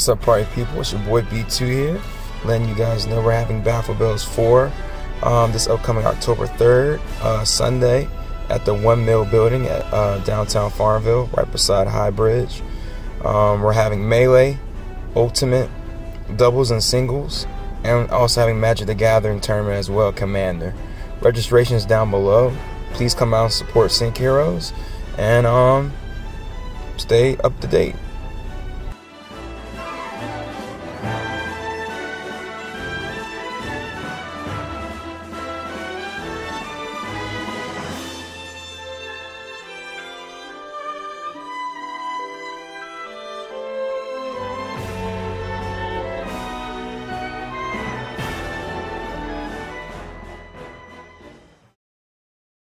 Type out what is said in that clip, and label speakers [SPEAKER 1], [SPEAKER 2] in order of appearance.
[SPEAKER 1] What's up, party people? It's your boy B2 here, letting you guys know we're having Battle For Bells 4 um, this upcoming October 3rd, uh, Sunday, at the One Mill Building at uh, downtown Farmville, right beside High Bridge. Um, we're having Melee, Ultimate, doubles and singles, and also having Magic the Gathering tournament as well, Commander. Registration is down below. Please come out and support Synced Heroes, and um, stay up to date.